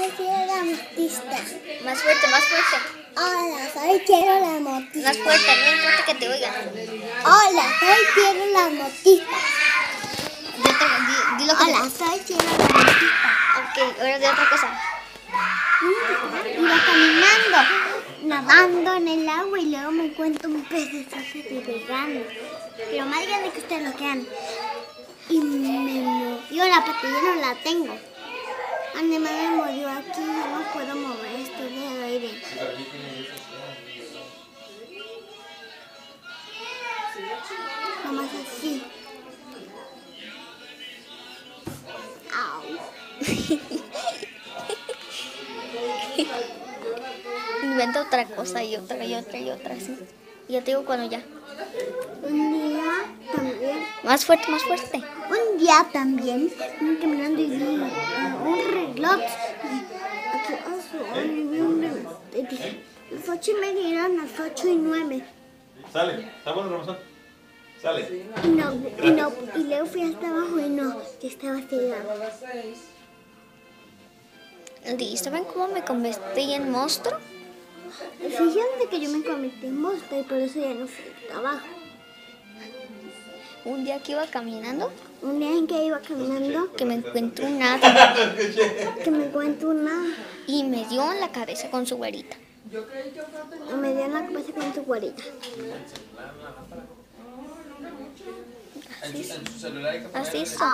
soy Quiero la Motista. Más fuerte, más fuerte. Hola, soy Quiero la Motista. Más fuerte, no importa que te oigan. Hola, soy Quiero la Motista. Yo te, di, Hola, soy Quiero la Motista. Ok, ahora de otra cosa. Iba caminando, nadando en el agua y luego me encuentro un pez de esos de vegano. Pero más grande que ustedes lo quedan. Y me mordió la pata, yo no la tengo. Además me mordió aquí, yo no puedo mover esto de aire. Nomás así. Au. Inventa otra cosa y otra y otra y otra, así. Y ya te digo cuando ya. Un día también Más fuerte, más fuerte. Un día también, caminando y vi eh, un reloj. y Aquí, oso, y vi un reloj. Y dije, Las ocho y media eran las ocho y nueve. Sale, está bueno, Ramazán. Sale. Y, no, y, no, y luego fui hasta abajo y no, que estaba cerrado. ¿Y saben cómo me convertí en monstruo? Fíjense que yo me convertí en monstruo y por eso ya no fui hasta abajo. Un día que iba caminando, Un día en que iba caminando, que me encuentro un hada que me encuentro una, y me dio en la cabeza con su güerita. me dio en la cabeza con su guarita. Así, En su celular hay que así ponerle- son.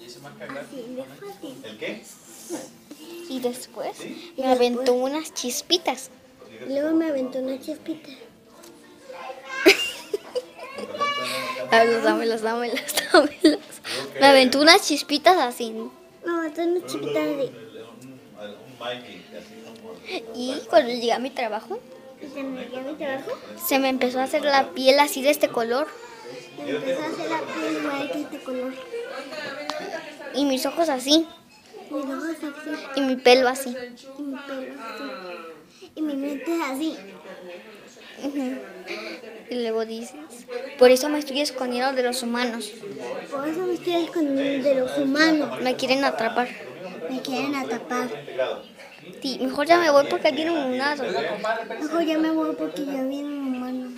Y ese más cargado. Así de fácil. ¿El qué? Y después me aventó unas chispitas. Y luego me aventó una chispita. Ver, dámelas, dámelas, dámelas. Me aventó unas chispitas así. Me aventó una chispita de... Y cuando llegué a mi trabajo, Y se me dio mi trabajo. se me empezó a hacer la piel así de este color. Me empezó a hacer la piel igual que este color. Y mis ojos así. Mis ojos así. Y mi pelo así. Y mi pelo así. Y mi mente así. Y luego dices, por eso me estoy escondiendo de los humanos. Por eso me estoy escondiendo de los humanos. Me quieren atrapar. Me quieren atrapar. Sí, mejor ya me voy porque aquí no un nada. Mejor ya me voy porque ya viene un humano.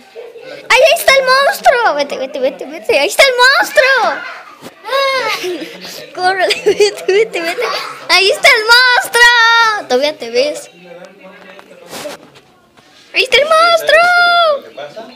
¡Ay, ahí está el monstruo! Vete, vete, vete, vete. ¡Ahí está el monstruo! ¡Corre! Vete, vete, vete. ¡Ahí está el monstruo! Todavía te ves. ¡Ahí está el monstruo!